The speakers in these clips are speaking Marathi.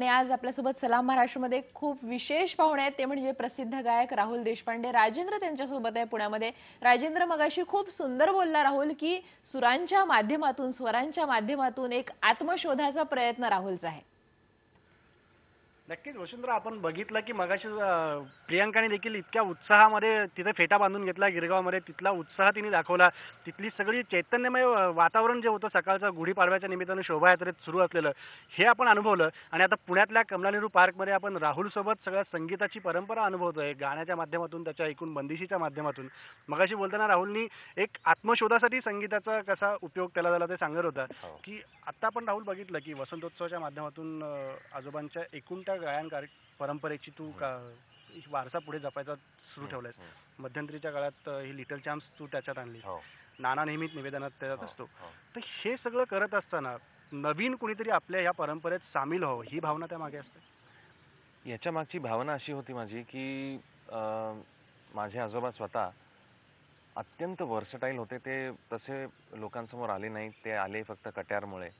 आणि आज आपल्यासोबत सलाम महाराष्ट्रमध्ये खूप विशेष पाहुणे आहेत. ते म्हणजे प्रसिद्ध गायक राहुल देशपांडे. राजेंद्र त्यांच्यासोबत आहे पुण्यामध्ये. राजेंद्र मगाशी खूप सुंदर बोलला राहुल की सुरांच्या माध्यमातून स्वरांच्या माध्यमातून एक आत्मशोधाचा प्रयत्न राहुलचा आहे. नक्कीच वसुंधरा आपण बघितलं की मगाशी प्रियांकाने देखील इतक्या उत्साहामध्ये तिथे फेटा बांधून घेतला गिरगावमध्ये. तिथला उत्साह तिने दाखवला. तिथली सगळी चैतन्यमय वातावरण जे होतं सकाळचं गुढीपाडव्याच्या निमित्तानं शोभायात्रेत सुरू असलेलं हे आपण अनुभवलं. आणि आता पुण्यातल्या कमला नेहरू पार्कमध्ये आपण राहुलसोबत सगळ्या संगीताची परंपरा अनुभवतोय. गाण्याच्या माध्यमातून त्याच्या एकूण बंदिशीच्या माध्यमातून. मगाशी बोलताना राहुलनी एक आत्मशोधासाठी संगीताचा कसा उपयोग त्याला झाला ते सांगत होता. हो. की आता आपण राहुल बघितलं की वसंतोत्सवाच्या माध्यमातून आजोबांच्या एकूण त्या गायन परंपरेची तू का एक वारसा पुढे जपायचा सुरू ठेवलायस. हम्म. मध्यंतरीच्या काळात ही लिटल चॅम्प्स तू त्याच्यात आणली हो, नाना नेहमीच निवेदनात त्याच्यात हो, असतो. हो. तर हे सगळं करत असताना नवीन कुणीतरी आपल्या ह्या परंपरेत सामील व्हावं ही भावना त्या मागे असते? याच्या मागची भावना अशी होती माझी की माझे आजोबा स्वतः अत्यंत वर्सटाईल होते. ते तसे लोकांसमोर आले नाहीत. ते आले फक्त कट्यारमुळे.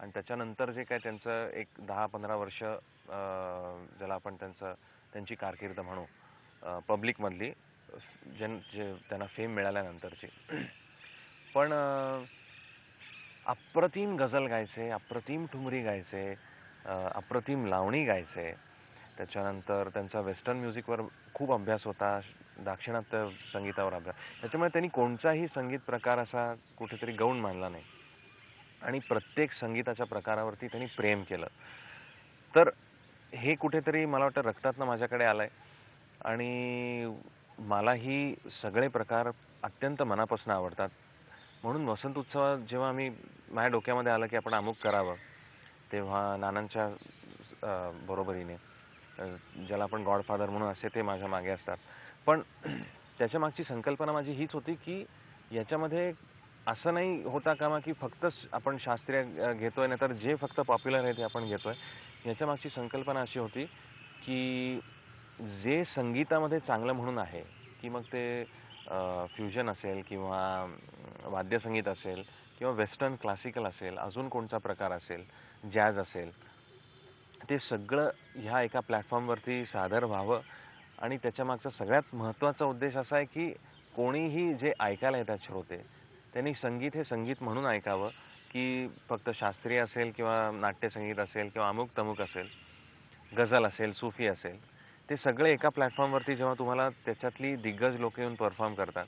आणि त्याच्यानंतर जे काय त्यांचं एक दहा पंधरा वर्ष ज्याला आपण त्यांचं त्यांची कारकीर्द म्हणू पब्लिकमधली जन जे त्यांना फेम मिळाल्यानंतरची. पण अप्रतिम गझल गायचे अप्रतिम ठुमरी गायचे अप्रतिम लावणी गायचे. त्याच्यानंतर त्यांचा वेस्टर्न म्युझिकवर खूप अभ्यास होता दाक्षिणात्य संगीतावर अभ्यास. त्याच्यामुळे त्यांनी कोणताही संगीत प्रकार असा कुठेतरी गौण मानला नाही. आणि प्रत्येक संगीताच्या प्रकारावरती त्यांनी प्रेम केलं. तर हे कुठेतरी मला वाटतं रक्तातनं माझ्याकडे आलंय. आणि मलाही सगळे प्रकार अत्यंत मनापासून आवडतात. म्हणून वसंत उत्सवात जेव्हा मी माझ्या डोक्यामध्ये आलं की आपण अमुक करावं तेव्हा नानांच्या बरोबरीने ज्याला आपण गॉडफादर म्हणून असे ते माझ्या मागे असतात. पण त्याच्या मागची संकल्पना माझी हीच होती की याच्यामध्ये असं नाही होता कामा की फक्त आपण शास्त्रीय घेतोय ना तर जे फक्त पॉप्युलर आहे ते आपण घेतोय. याच्या मागची संकल्पना अशी होती की जे संगीतामध्ये चांगलं म्हणून आहे की मग ते फ्युजन असेल किंवा वाद्यसंगीत असेल किंवा वेस्टर्न क्लासिकल असेल अजून कोणता प्रकार असेल जॅज असेल ते सगळं ह्या एका प्लॅटफॉर्मवरती सादर व्हावं. आणि त्याच्यामागचा सगळ्यात महत्त्वाचा उद्देश असा आहे की कोणीही जे ऐकायला येतात श्रोते त्यांनी संगीत हे संगीत म्हणून ऐकावं की फक्त शास्त्रीय असेल किंवा नाट्यसंगीत असेल किंवा अमुक तमुक असेल गझल असेल सुफी असेल ते सगळे एका प्लॅटफॉर्मवरती जेव्हा तुम्हाला त्याच्यातली दिग्गज लोक येऊन परफॉर्म करतात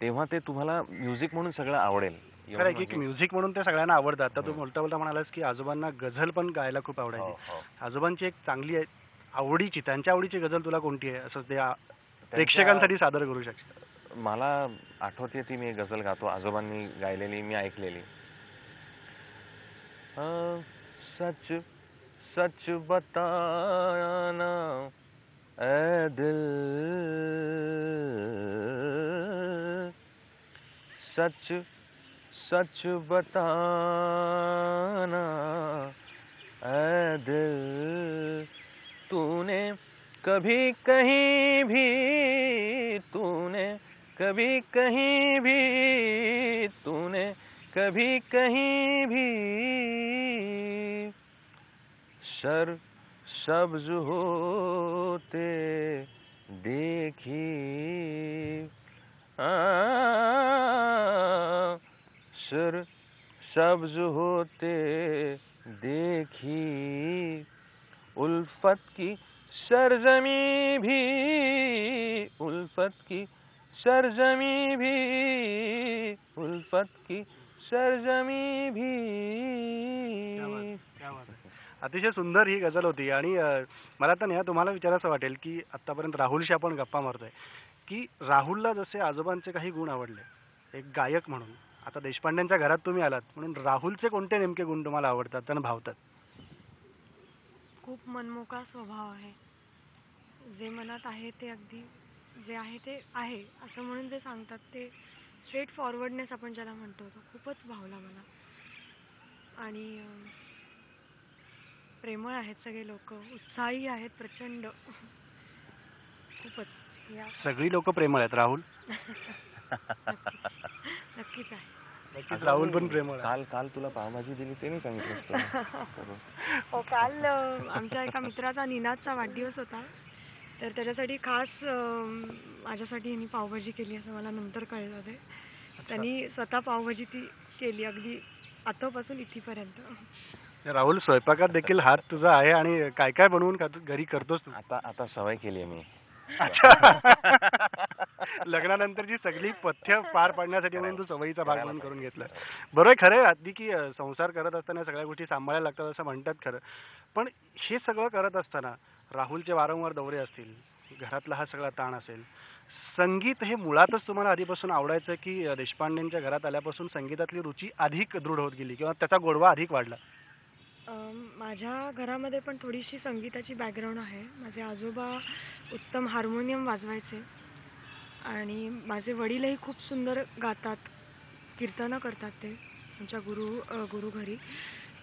तेव्हा ते तुम्हाला म्युझिक म्हणून सगळं आवडेल. की म्हणजे- म्युझिक म्हणून ते सगळ्यांना आवडतं आता तू. बोलता बोलता म्हणालास की आजोबांना गझल पण गायला खूप हो, आवडायची. हो. आजोबांची एक चांगली आहे- आवडीची त्यांच्या आवडीची गझल तुला कोणती आहे? असं ते प्रेक्षकांसाठी सादर करू शकशील. मला आठवते ती मी गझल गातो. आजोबांनी गायलेली, मी ऐकलेली. सच सच बताना ए दिल। सच सच बताना ए दिल। तूने कभी कहीं भी, तूने कभी कहीं भी तूने कभी कहीं भी सर सब्ज होते देखी। आ, सर सब्ज होते देखी। उल्फत की सरजमी भी उल्फत की सरजमी भी उल्फत की सरजमी भी अतिशय सुंदर ही गझल होती आणि मला तर नेहा तुम्हाला विचारायचं वाटेल की आतापर्यंत राहुलशी आपण गप्पा मारतोय. की राहुलला जसे आजोबांचे काही गुण आवडले एक गायक म्हणून. आता देशपांड्यांच्या घरात तुम्ही आलात म्हणून राहुलचे कोणते नेमके गुण तुम्हाला आवडतात आणि भावतात? खूप मनमोकळा स्वभाव आहे. जे मनात आहे ते अगदी जे आहे ते आहे असं म्हणून जे सांगतात ते स्ट्रेट फॉरवर्डनेस आपण ज्याला म्हणतो तो खूपच भावला मला. आणि प्रेमळ आहेत सगळे लोक उत्साही आहेत प्रचंड. खूपच या. सगळी लोक प्रेमळ आहेत राहुल? नक्कीच नक्कीच आहे. नक्कीच राहुल पण प्रेमळ आहे. काल काल तुला पावभाजी दिली ते नाही सांगितलंस तुला. करून. हो काल आमच्या एका मित्राचा निनादचा वाढदिवस होता. तर त्याच्यासाठी खास माझ्यासाठी यांनी पावभाजी केली असं मला नंतर कळलं ते. त्यांनी स्वतः पावभाजी ती केली अगदी आतापासून इथेपर्यंत. राहुल स्वयंपाकात देखील हात तुझा आहे आणि काय काय बनवून खातो- घरी करतोस तू? आता आता सवय केली आहे मी. लग्नानंतरची सगळी पथ्य पार पाडण्यासाठी म्हणून तू सवयीचा भाग म्हणून करून घेतला. बरोबर आहे खरं आहे अगदी की संसार करत असताना सगळ्या गोष्टी सांभाळायला लागतात असं म्हणतात खरं. पण हे सगळं करत असताना राहुलचे वारंवार दौरे असतील घरातला हा सगळा ताण असेल. संगीत हे मुळातच तुम्हाला आधीपासून आवडायचं की देशपांडेंच्या घरात आल्यापासून संगीतातली रुची अधिक दृढ होत गेली किंवा त्याचा गोडवा अधिक वाढला? माझ्या घरामध्ये पण थोडीशी संगीताची बॅकग्राऊंड आहे. माझे आजोबा उत्तम हार्मोनियम वाजवायचे आणि माझे वडीलही खूप सुंदर गातात कीर्तनं करतात ते आमच्या गुरु गुरु घरी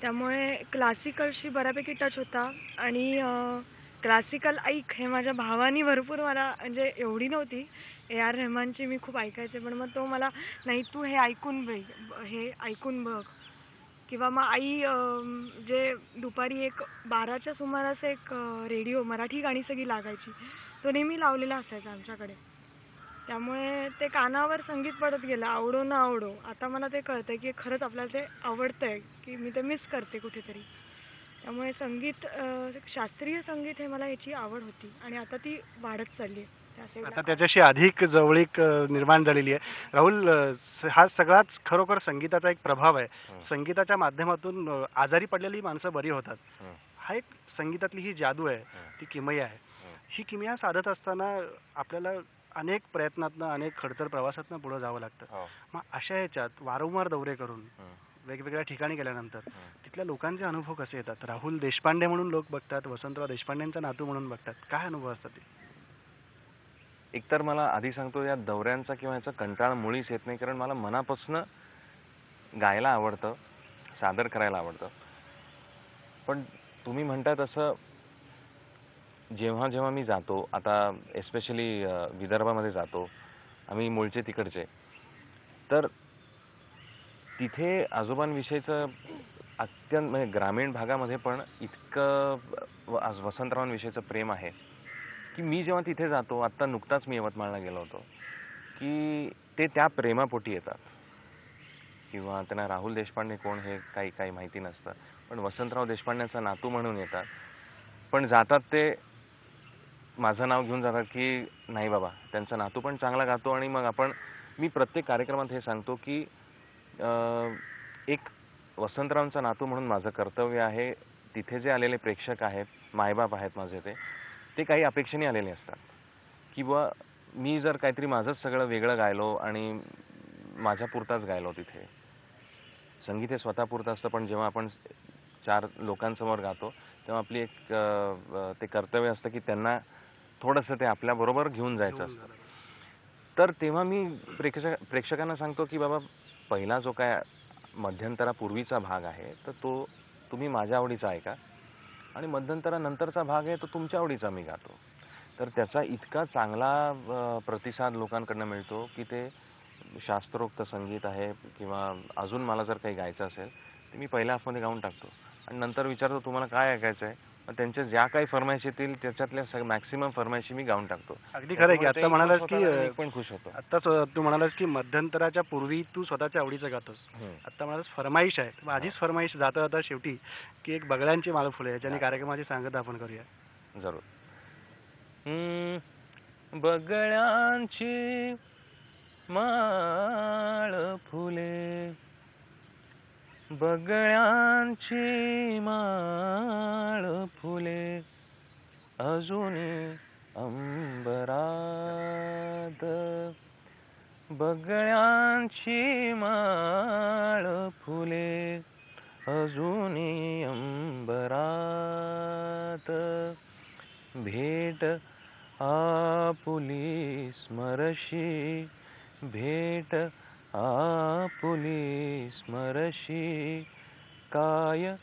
त्यामुळे क्लासिकलशी बऱ्यापैकी टच होता आणि क्लासिकल ऐक हे माझ्या भावानी भरपूर मला म्हणजे एवढी नव्हती. ए आर रेहमानची मी खूप ऐकायचे पण मग तो मला नाही तू हे ऐकून बघ हे ऐकून बघ. किंवा मग आई जे दुपारी एक बाराच्या सुमारास एक रेडिओ मराठी गाणी सगळी लागायची तो नेहमी लावलेला असायचा आमच्याकडे. त्यामुळे ते कानावर संगीत पडत गेलं आवडो ना आवडो. आता मला ते कळतंय की खरंच आपल्याला ते आवडतंय की मी ते मिस करते कुठेतरी. त्यामुळे संगीत शास्त्रीय संगीत हे मला याची आवड होती आणि आता ती वाढत चालली आहे. आता त्याच्याशी अधिक जवळीक निर्माण झालेली आहे. राहुल हा सगळाच खरोखर संगीताचा एक प्रभाव आहे. संगीताच्या माध्यमातून आजारी पडलेली माणसं बरी होतात. हं, एक संगीतातली ही जादू आहे. हं, ती किमया आहे. हं. ही किमया साधत असताना आपल्याला अनेक प्रयत्नातनं अनेक खडतर प्रवासातनं पुढे जावं लागतं. हो, मग अशा ह्याच्यात वारंवार दौरे करून वेगवेगळ्या ठिकाणी गेल्यानंतर. तिथल्या लोकांचे अनुभव कसे येतात? राहुल देशपांडे म्हणून लोक बघतात वसंतराव देशपांडेंचा नातू म्हणून बघतात. काय अनुभव असतात ते? एकतर मला आधी सांगतो या दौऱ्यांचा किंवा याचा कंटाळा मुळीच येत नाही कारण मला मनापासून गायला आवडतं सादर करायला आवडतं. पण तुम्ही म्हणताय तसं जेव्हा जेव्हा मी जातो आता एस्पेशली विदर्भामध्ये जातो आम्ही मूळचे तिकडचे तर तिथे आजोबांविषयीचं अत्यंत म्हणजे ग्रामीण भागामध्ये पण इतकं व- आज वसंतरावांविषयीचं प्रेम आहे की मी जेव्हा तिथे जातो आत्ता नुकताच मी यवतमाळला गेलो होतो की ते त्या प्रेमापोटी येतात. किंवा त्यांना राहुल देशपांडे कोण हे काही काही माहिती नसतं पण वसंतराव देशपांडेचा नातू म्हणून येतात. पण जातात ते माझं नाव घेऊन जातात की नाही बाबा त्यांचा नातू पण चांगला गातो आणि मग आपण मी प्रत्येक कार्यक्रमात हे सांगतो की एक वसंतरावांचा नातू म्हणून माझं कर्तव्य आहे तिथे जे आलेले प्रेक्षक आहेत मायबाप आहेत माझे ते ते काही अपेक्षेने आलेले असतात. किंवा मी जर काहीतरी माझंच सगळं वेगळं गायलो आणि माझ्या पुरताच गायलो तिथे. संगीत हे स्वतःपुरतं असतं पण जेव्हा आपण चार लोकांसमोर गातो तेव्हा आपली एक ते कर्तव्य असतं की त्यांना थोडंसं ते आपल्याबरोबर घेऊन जायचं असतं. तर तेव्हा मी प्रेक्षक प्रेक्षकांना सांगतो की बाबा पहिला जो काय मध्यंतरापूर्वीचा भाग आहे तर तो तुम्ही माझ्या आवडीचा ऐका. आणि मध्यंतरानंतरचा भाग आहे तो तुमच्या आवडीचा मी गातो. तर त्याचा इतका चांगला प्रतिसाद लोकांकडनं मिळतो की ते शास्त्रोक्त संगीत आहे किंवा अजून मला जर काही गायचं असेल ते मी पहिल्या हाफमध्ये गाऊन टाकतो. आणि नंतर विचारतो तुम्हाला काय ऐकायचं आहे त्यांच्या ज्या काही फरमाईशी येतील त्याच्यातल्या मॅक्सिमम फरमाईशी मी गाऊन टाकतो. अगदी खरं आहे की आता म्हणालास की पण खुश होतो. आता तू म्हणालास की मध्यंतराच्या पूर्वी तू स्वतःच्या आवडीचं गातोस. आता म्हणालास फरमाईश आहे. आधीच फरमाईश जाता जाता शेवटी की एक बगड्यांची माळ फुले याच्याने. कार्यक्रमाची सांगता आपण करूया. जरूर. बगळ्यांची माळ फुले. बगळ्यांची माळ फुले अजून अंबरात बगळ्यांची माळ फुले अजूनी अंबरात भेट आपुली स्मरशी भेट आपुली स्मरशी. काय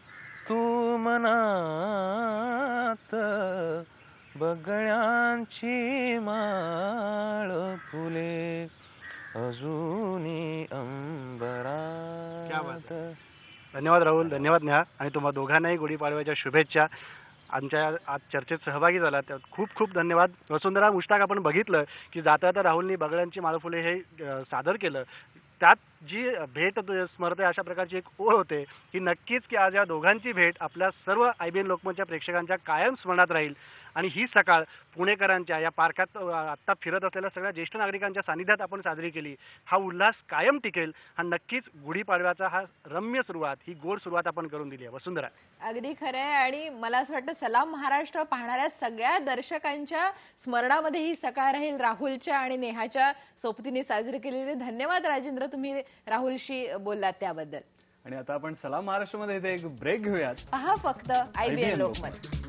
तू मनात बगळ्यांची माळ फुले अजूनी अंबरात. धन्यवाद राहुल धन्यवाद नेहा. आणि तुम्हा दोघांनाही गुढीपाडव्याच्या शुभेच्छा. आमच्या आज चर्चेत सहभागी झाला त्यात खूप खूप धन्यवाद. वसुंधरा मुश्ताक आपण बघितलं की जाता जाता राहुलनी बगळ्यांची माळफुले हे सादर केलं. त्यात जी भेट स्मरते अशा प्रकारची एक ओळ होते की नक्कीच की आज या दोघांची भेट आपल्या सर्व आय बी एन लोकमतच्या प्रेक्षकांच्या कायम स्मरणात राहील. आणि ही सकाळ पुणेकरांच्या या पार्कात आत्ता फिरत असलेल्या सगळ्या ज्येष्ठ नागरिकांच्या सानिध्यात आपण साजरी केली. हा उल्हास कायम टिकेल हा नक्कीच गुढीपाडव्याचा हा रम्य सुरुवात ही गोड सुरुवात आपण करून दिली आहे. वसुंधरा. अगदी खरं आहे. आणि मला असं वाटतं सलाम महाराष्ट्र पाहणाऱ्या सगळ्या दर्शकांच्या स्मरणामध्ये ही सकाळ राहील. राहुलच्या आणि नेहाच्या सोबतीने साजरी केलेली. धन्यवाद राजेंद्र तुम्ही राहुलशी बोललात त्याबद्दल. आणि आता आपण सलाम महाराष्ट्रामध्ये इथे एक ब्रेक घेऊयात. पहा फक्त आयबीएन IBN लोकमत.